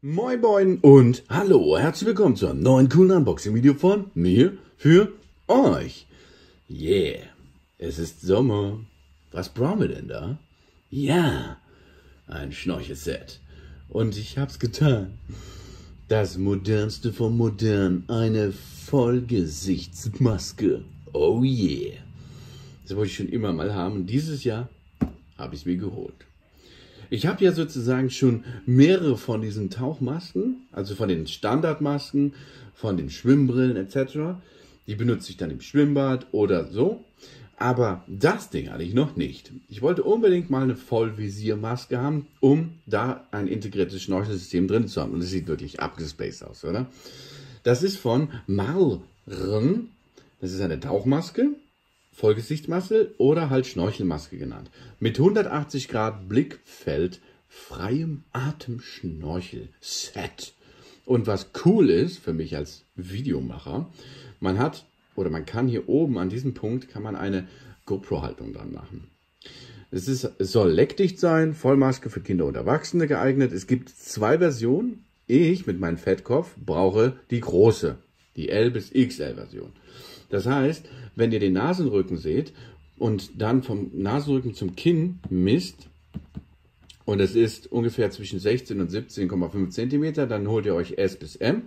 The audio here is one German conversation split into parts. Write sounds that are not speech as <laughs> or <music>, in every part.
Moin Moin und hallo, herzlich willkommen zu einem neuen coolen Unboxing-Video von mir für euch. Yeah, es ist Sommer. Was brauchen wir denn da? Ja, ein Schnorchelset. Und ich hab's getan. Das modernste vom modern, eine Vollgesichtsmaske. Oh yeah. Das wollte ich schon immer mal haben. Dieses Jahr habe ich es mir geholt. Ich habe ja sozusagen schon mehrere von diesen Tauchmasken, also von den Standardmasken, von den Schwimmbrillen etc. Die benutze ich dann im Schwimmbad oder so. Aber das Ding hatte ich noch nicht. Ich wollte unbedingt mal eine Vollvisiermaske haben, um da ein integriertes Schnorchelsystem drin zu haben. Und es sieht wirklich abgespaced aus, oder? Das ist von Marlren. Das ist eine Tauchmaske Vollgesichtsmaske oder halt Schnorchelmaske genannt. Mit 180 Grad Blickfeld, freiem Atemschnorchel-Set. Und was cool ist für mich als Videomacher, man hat oder man kann hier oben an diesem Punkt kann man eine GoPro-Haltung dran machen. Es, ist, es soll leckdicht sein, Vollmaske für Kinder und Erwachsene geeignet. Es gibt zwei Versionen. Ich mit meinem Fettkopf brauche die große, die L bis XL Version. Das heißt, wenn ihr den Nasenrücken seht und dann vom Nasenrücken zum Kinn misst, und es ist ungefähr zwischen 16 und 17,5 Zentimeter, dann holt ihr euch S bis M.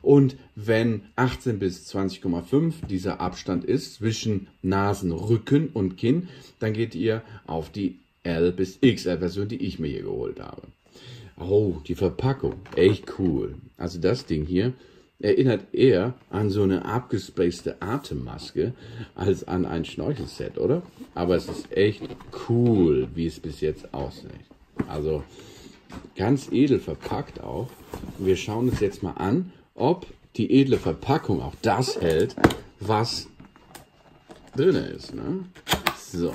Und wenn 18 bis 20,5 dieser Abstand ist zwischen Nasenrücken und Kinn, dann geht ihr auf die L bis XL Version, die ich mir hier geholt habe. Oh, die Verpackung, echt cool. Also das Ding hier erinnert eher an so eine abgespacede Atemmaske als an ein Schnorchelset, oder? Aber es ist echt cool, wie es bis jetzt aussieht. Also ganz edel verpackt auch. Wir schauen uns jetzt mal an, ob die edle Verpackung auch das hält, was drin ist. Ne? So.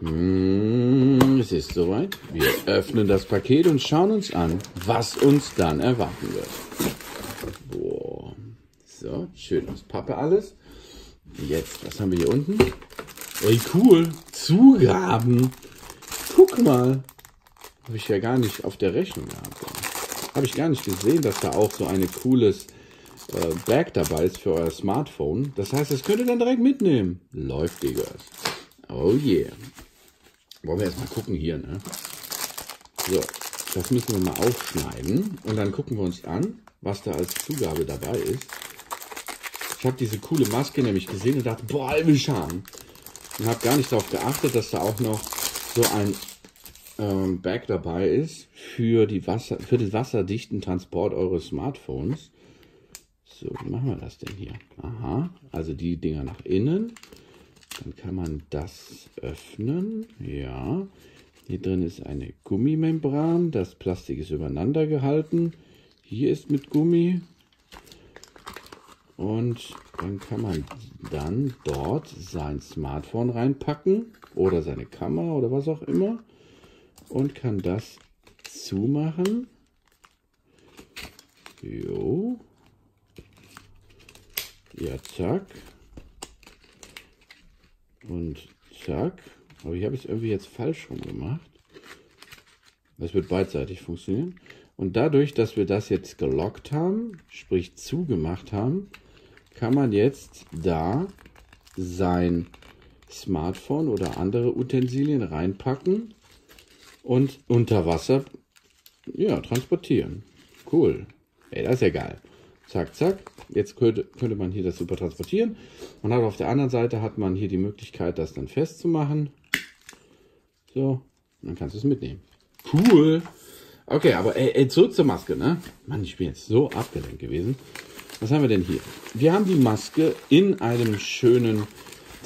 Hm, es ist soweit. Wir öffnen das Paket und schauen uns an, was uns dann erwarten wird. Schön aus Pappe alles. Jetzt, was haben wir hier unten? Ey, cool. Zugaben. Guck mal. Habe ich ja gar nicht auf der Rechnung gehabt. Habe ich gar nicht gesehen, dass da auch so eine cooles äh, Bag dabei ist für euer Smartphone. Das heißt, das könnt ihr dann direkt mitnehmen. Läuft, Diggers. Oh yeah. Wollen wir erstmal gucken hier, ne? So, das müssen wir mal aufschneiden. Und dann gucken wir uns an, was da als Zugabe dabei ist. Ich habe diese coole Maske nämlich gesehen und dachte, boah, wie Scham. Und habe gar nicht darauf geachtet, dass da auch noch so ein ähm, Bag dabei ist für, die Wasser, für den wasserdichten Transport eures Smartphones. So, wie machen wir das denn hier? Aha, also die Dinger nach innen. Dann kann man das öffnen. Ja, hier drin ist eine Gummimembran. Das Plastik ist übereinander gehalten. Hier ist mit Gummi. Und dann kann man dann dort sein Smartphone reinpacken oder seine Kamera oder was auch immer und kann das zumachen. Jo. Ja, zack. Und zack. Aber ich habe es irgendwie jetzt falsch rum gemacht. Das wird beidseitig funktionieren. Und dadurch, dass wir das jetzt gelockt haben, sprich zugemacht haben, kann man jetzt da sein Smartphone oder andere Utensilien reinpacken und unter Wasser ja, transportieren. Cool. Ey, das ist ja geil. Zack, zack. Jetzt könnte, könnte man hier das super transportieren. Und auf der anderen Seite hat man hier die Möglichkeit, das dann festzumachen. So, dann kannst du es mitnehmen. Cool. Okay, aber ey, ey, zurück zur Maske, ne? Mann, ich bin jetzt so abgelenkt gewesen. Was haben wir denn hier? Wir haben die Maske in einem schönen,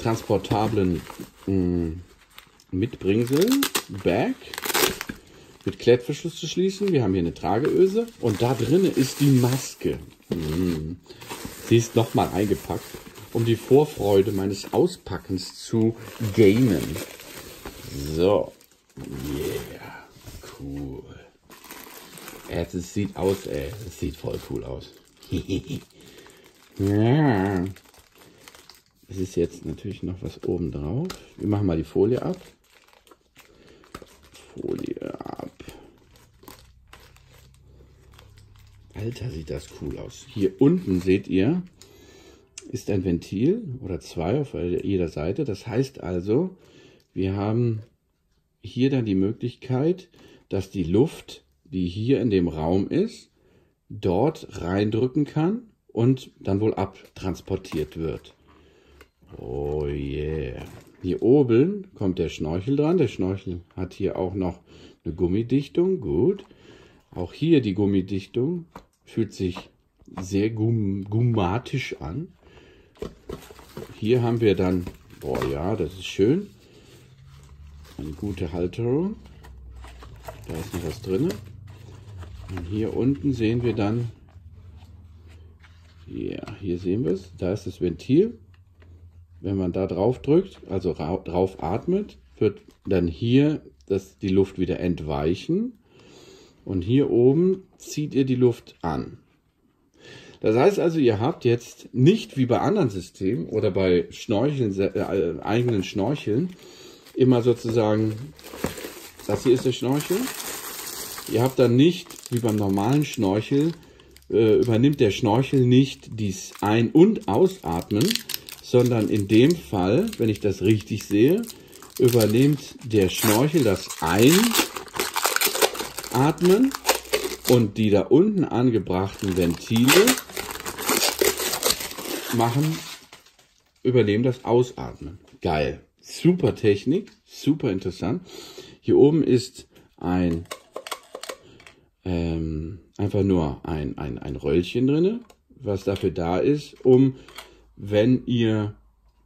transportablen mh, mm, Mitbringsel, Bag, mit Klettverschluss zu schließen. Wir haben hier eine Trageöse und da drinnen ist die Maske. Mmh. Sie ist nochmal eingepackt, um die Vorfreude meines Auspackens zu gainen. So, yeah, cool. Es sieht aus, ey. Es sieht voll cool aus. Ja. <laughs> Es ist jetzt natürlich noch was oben drauf. Wir machen mal die Folie ab. Folie ab. Alter, sieht das cool aus. Hier unten seht ihr, ist ein Ventil oder zwei auf jeder Seite. Das heißt also, wir haben hier dann die Möglichkeit, dass die Luft, die hier in dem Raum ist, dort reindrücken kann und dann wohl abtransportiert wird. Oh yeah. Hier oben kommt der Schnorchel dran. Der Schnorchel hat hier auch noch eine Gummidichtung. Gut. Auch hier die Gummidichtung fühlt sich sehr gum gummatisch an. Hier haben wir dann, boah ja, das ist schön, eine gute Halterung. Da ist noch was drin. Und hier unten sehen wir dann, ja, hier sehen wir es, da ist das Ventil. Wenn man da drauf drückt, also drauf atmet, wird dann hier das, die Luft wieder entweichen. Und hier oben zieht ihr die Luft an. Das heißt also, ihr habt jetzt nicht wie bei anderen Systemen oder bei Schnorcheln, äh, eigenen Schnorcheln immer sozusagen, das hier ist der Schnorchel. Ihr habt dann nicht wie beim normalen Schnorchel, äh, übernimmt der Schnorchel nicht dies Ein- und Ausatmen, sondern in dem Fall, wenn ich das richtig sehe, übernimmt der Schnorchel das Einatmen und die da unten angebrachten Ventile machen, übernehmen das Ausatmen. Geil. Super Technik, super interessant. Hier oben ist ein ähm, einfach nur ein, ein, ein Röllchen drinne, was dafür da ist, um, wenn ihr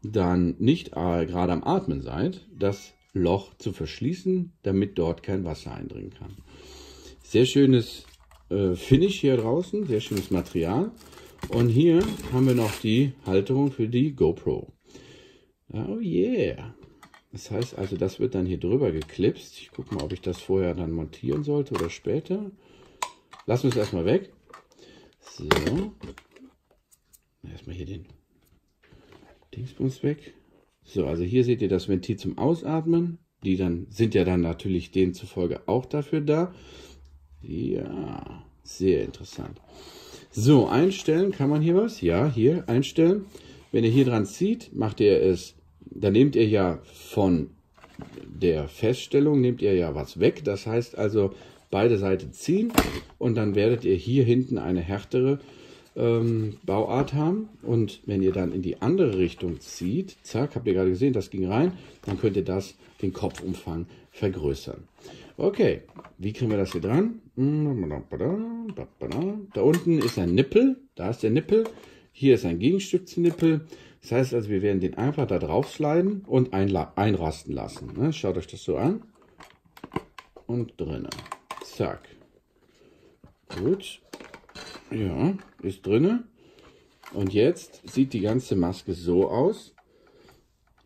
dann nicht äh, gerade am Atmen seid, das Loch zu verschließen, damit dort kein Wasser eindringen kann. Sehr schönes äh, Finish hier draußen, sehr schönes Material. Und hier haben wir noch die Halterung für die GoPro. Oh yeah. Das heißt also, das wird dann hier drüber geklipst. Ich gucke mal, ob ich das vorher dann montieren sollte oder später. Lassen wir es erstmal weg. So. Erstmal hier den Dingsbums weg. So, also hier seht ihr das Ventil zum Ausatmen. Die dann sind ja dann natürlich demzufolge auch dafür da. Ja, sehr interessant. So, einstellen kann man hier was? Ja, hier einstellen. Wenn ihr hier dran zieht, macht ihr es, dann nehmt ihr ja von der Feststellung, nehmt ihr ja was weg. Das heißt also, beide Seiten ziehen und dann werdet ihr hier hinten eine härtere ähm, Bauart haben. Und wenn ihr dann in die andere Richtung zieht, zack, habt ihr gerade gesehen, das ging rein, dann könnt ihr das, den Kopfumfang vergrößern. Okay, wie kriegen wir das hier dran? Da unten ist ein Nippel, da ist der Nippel, hier ist ein Gegenstück zum Nippel. Das heißt also, wir werden den einfach da drauf sliden und einrasten lassen. Ne? Schaut euch das so an. Und drinnen. Zack. Gut. Ja, ist drinne. Und jetzt sieht die ganze Maske so aus.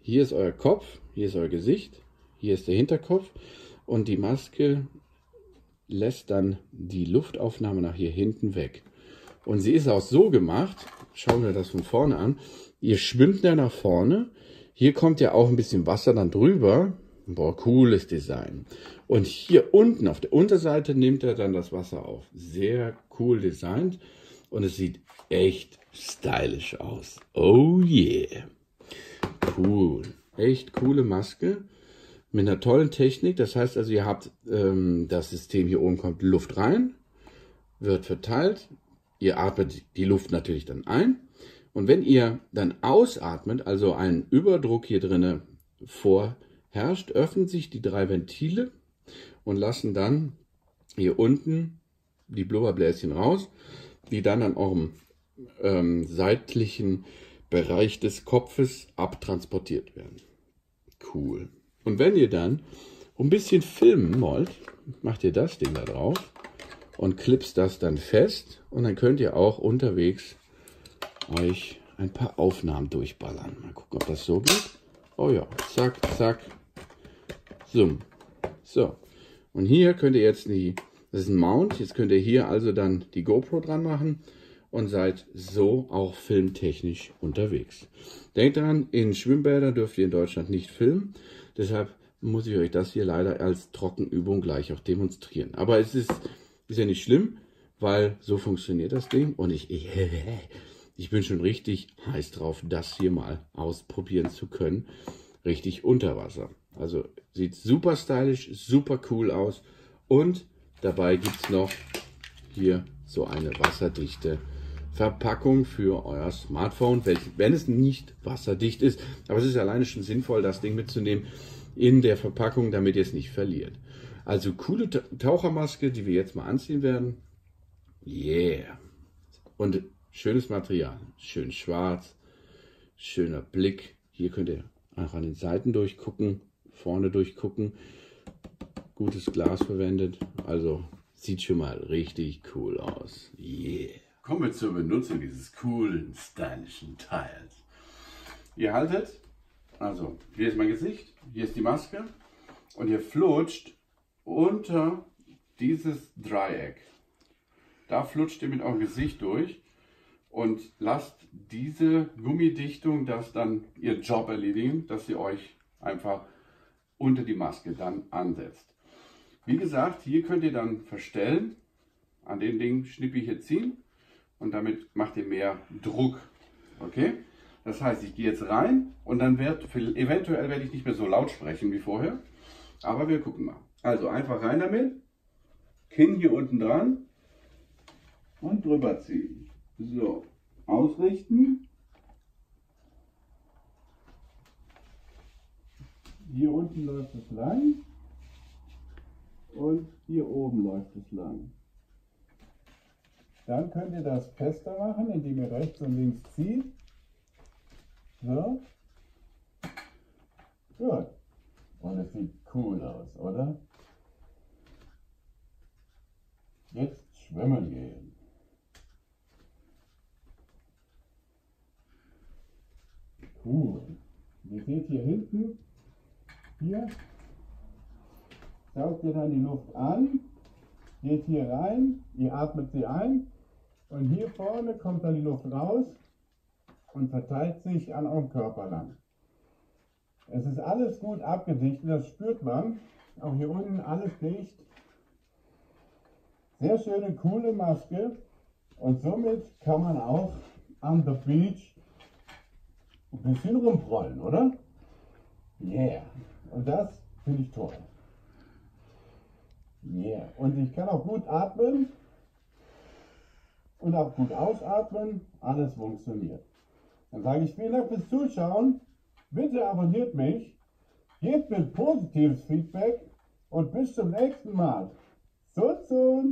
Hier ist euer Kopf, hier ist euer Gesicht, hier ist der Hinterkopf und die Maske lässt dann die Luftaufnahme nach hier hinten weg. Und sie ist auch so gemacht, schauen wir das von vorne an, ihr schwimmt da nach vorne, hier kommt ja auch ein bisschen Wasser dann drüber, boah, cooles Design. Und hier unten auf der Unterseite nimmt er dann das Wasser auf. Sehr cool designt und es sieht echt stylisch aus. Oh yeah. Cool. Echt coole Maske mit einer tollen Technik. Das heißt also, ihr habt ähm, das System hier oben kommt Luft rein, wird verteilt. Ihr atmet die Luft natürlich dann ein. Und wenn ihr dann ausatmet, also einen Überdruck hier drinnen vorherrscht, öffnen sich die drei Ventile und lassen dann hier unten die Blubberbläschen raus, die dann an eurem ähm, seitlichen Bereich des Kopfes abtransportiert werden. Cool. Und wenn ihr dann ein bisschen filmen wollt, macht ihr das Ding da drauf und klipst das dann fest und dann könnt ihr auch unterwegs euch ein paar Aufnahmen durchballern. Mal gucken, ob das so geht. Oh ja, zack, zack, zoom. So, und hier könnt ihr jetzt die, das ist ein Mount, jetzt könnt ihr hier also dann die GoPro dran machen und seid so auch filmtechnisch unterwegs. Denkt daran, in Schwimmbädern dürft ihr in Deutschland nicht filmen, deshalb muss ich euch das hier leider als Trockenübung gleich auch demonstrieren. Aber es ist, ist ja nicht schlimm, weil so funktioniert das Ding. Und ich, ich, <laughs> ich bin schon richtig heiß drauf, das hier mal ausprobieren zu können. Richtig unter Wasser. Also sieht super stylisch, super cool aus. Und dabei gibt es noch hier so eine wasserdichte Verpackung für euer Smartphone, wenn es nicht wasserdicht ist. Aber es ist alleine schon sinnvoll, das Ding mitzunehmen in der Verpackung, damit ihr es nicht verliert. Also coole Tauchermaske, die wir jetzt mal anziehen werden. Yeah. Und schönes Material. Schön schwarz. Schöner Blick. Hier könnt ihr auch an den Seiten durchgucken. Vorne durchgucken. Gutes Glas verwendet. Also sieht schon mal richtig cool aus. Yeah. Kommen wir zur Benutzung dieses coolen, stylischen Teils. Ihr haltet, also hier ist mein Gesicht, hier ist die Maske und ihr flutscht unter dieses Dreieck. Da flutscht ihr mit eurem Gesicht durch und lasst diese Gummidichtung das dann ihr Job erledigen, dass sie euch einfach unter die Maske dann ansetzt. Wie gesagt, hier könnt ihr dann verstellen. An den Ding schnippe ich hier ziehen und damit macht ihr mehr Druck. Okay? Das heißt, ich gehe jetzt rein und dann wird, eventuell werde ich nicht mehr so laut sprechen wie vorher, aber wir gucken mal. Also einfach rein damit, Kinn hier unten dran und drüber ziehen. So, ausrichten. Hier unten läuft es lang und hier oben läuft es lang. Dann könnt ihr das fester machen, indem ihr rechts und links zieht. So. Gut. Und es sieht cool aus, oder? Jetzt schwimmen gehen. Cool. Ihr seht hier hinten, hier, saugt ihr dann die Luft an, geht hier rein, ihr atmet sie ein und hier vorne kommt dann die Luft raus und verteilt sich an eurem Körper lang. Es ist alles gut abgedichtet, das spürt man. Auch hier unten alles dicht. Sehr schöne, coole Maske. Und somit kann man auch an the beach ein bisschen rumrollen, oder? Yeah. Und das finde ich toll. Yeah. Und ich kann auch gut atmen und auch gut ausatmen. Alles funktioniert. Dann sage ich vielen Dank fürs Zuschauen. Bitte abonniert mich, gebt mir positives Feedback und bis zum nächsten Mal. So, so.